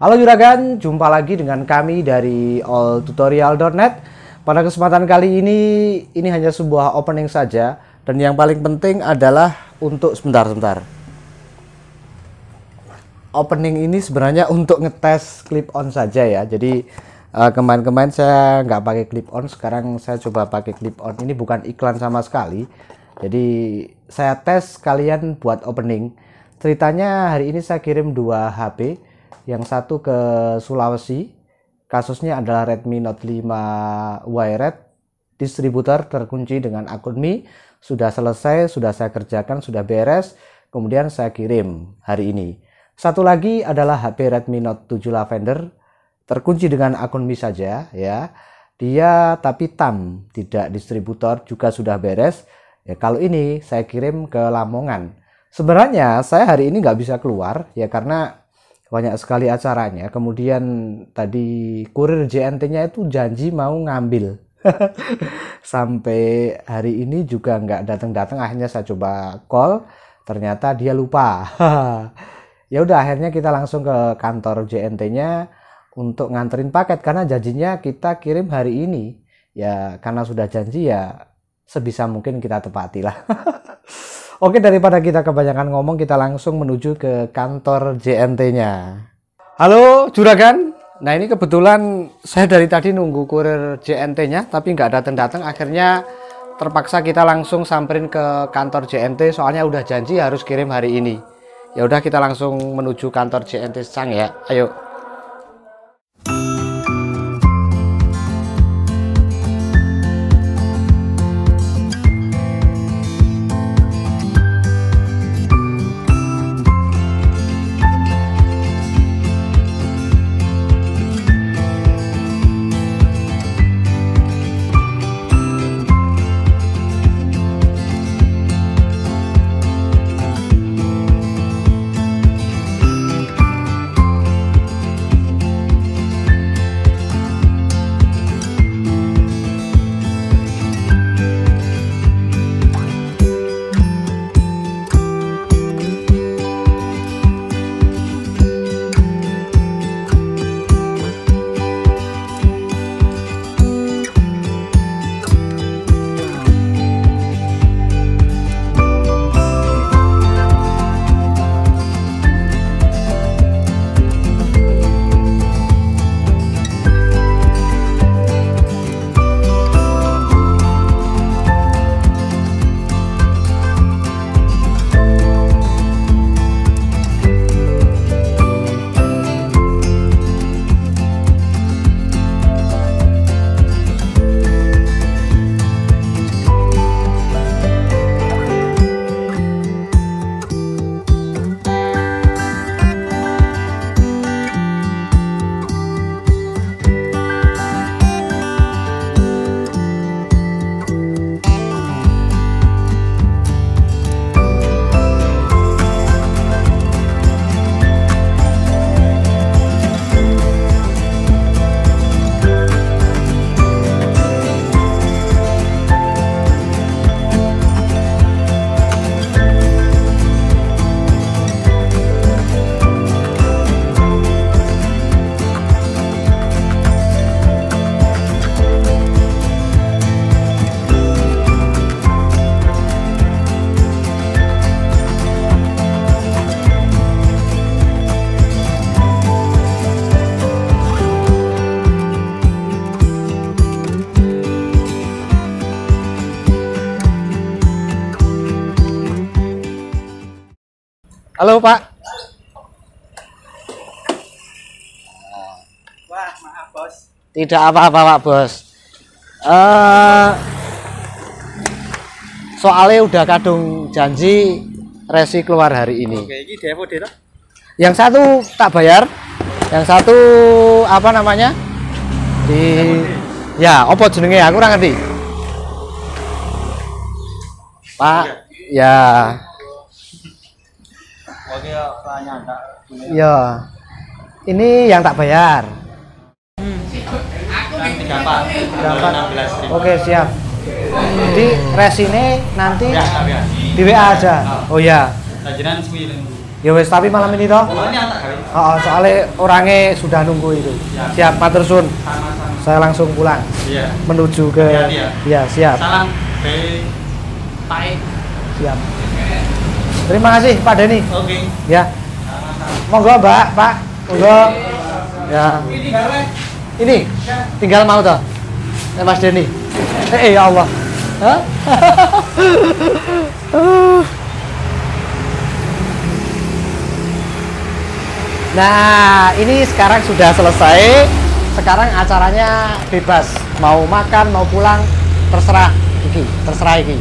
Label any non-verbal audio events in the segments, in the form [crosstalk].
Halo Juragan, jumpa lagi dengan kami dari alltutorial.net. Pada kesempatan kali ini, ini hanya sebuah opening saja. Dan yang paling penting adalah untuk sebentar-sebentar. Opening ini sebenarnya untuk ngetes clip on saja ya. Jadi eh, kemarin-kemarin saya nggak pakai clip on, sekarang saya coba pakai clip on. Ini bukan iklan sama sekali. Jadi saya tes kalian buat opening. Ceritanya hari ini saya kirim dua HP, yang satu ke Sulawesi. Kasusnya adalah Redmi Note 5 Wired distributor terkunci dengan akun Mi. Sudah selesai, sudah saya kerjakan, sudah beres. Kemudian saya kirim hari ini. Satu lagi adalah HP Redmi Note 7 Lavender terkunci dengan akun Mi saja ya. Dia tapi TAM, tidak distributor juga sudah beres. Ya kalau ini saya kirim ke Lamongan. Sebenarnya saya hari ini nggak bisa keluar ya karena banyak sekali acaranya. Kemudian tadi kurir JNT-nya itu janji mau ngambil. [laughs] Sampai hari ini juga nggak datang-datang. Akhirnya saya coba call, ternyata dia lupa. [laughs] ya udah akhirnya kita langsung ke kantor JNT-nya untuk nganterin paket karena janjinya kita kirim hari ini. Ya karena sudah janji ya sebisa mungkin kita tepati lah. [laughs] Oke, daripada kita kebanyakan ngomong, kita langsung menuju ke kantor JNT-nya. Halo, Juragan. Nah, ini kebetulan saya dari tadi nunggu kurir JNT-nya, tapi nggak datang-datang. Akhirnya terpaksa kita langsung samperin ke kantor JNT, soalnya udah janji harus kirim hari ini. Ya udah kita langsung menuju kantor JNT Sang ya. Ayo. Halo Pak. Wah, maaf bos. Tidak apa-apa Pak Bos. Eh soalnya udah kadung janji resi keluar hari ini. Oke, ini depo deh toh? Yang satu tak bayar, yang satu apa namanya? Di ya, opo jenenge aku ora ngerti. Pak, ya, Oke, tanya enggak. ya. Ini yang tak bayar. Pak. Ribu. Oke, siap. Jadi resine nanti Ya, ya. di WA aja. Oh ya. Tajiran sembilan. Ya wes tapi malam ini toh. Oh. Oh, soalnya orangnya sudah nunggu itu. Siap, matur suwun. Sama-sama. Saya langsung pulang Iya. menuju ke Iya, iya. Ya, siap. Salam Pak E. Siap. Terima kasih Pak Denny. Oke. Ya. Sama-sama. Monggo Mbak, Pak. Monggo. Ya. Ini tinggal mau toh. Eh, Mas Denny. Eh, eh, ya Allah. Hah? [laughs] Nah, ini sekarang sudah selesai. Sekarang acaranya bebas. Mau makan, mau pulang, terserah Iki, terserah Iki.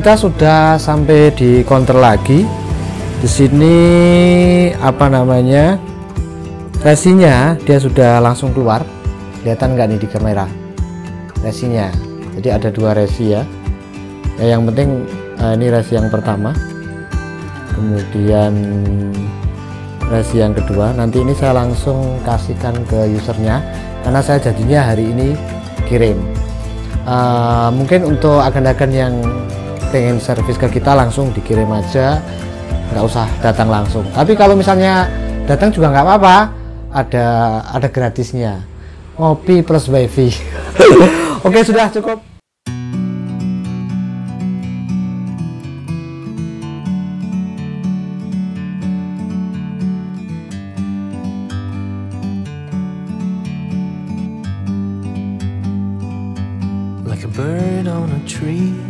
Kita sudah sampai di counter lagi. Di sini apa namanya? Resinya dia sudah langsung keluar. Kelihatan nggak nih di kamera? Resinya. Jadi ada dua resi ya. Ya, yang penting eh, ini resi yang pertama. Kemudian resi yang kedua. Nanti ini saya langsung kasihkan ke usernya karena saya jadinya hari ini kirim. Eh, mungkin untuk agen-agen yang pengen servis ke kita langsung dikirim aja. Nggak usah datang langsung. Tapi kalau misalnya datang juga nggak apa-apa. Ada ada gratisnya. Ngopi plus wifi. [laughs] Oke sudah cukup. Bird on a tree.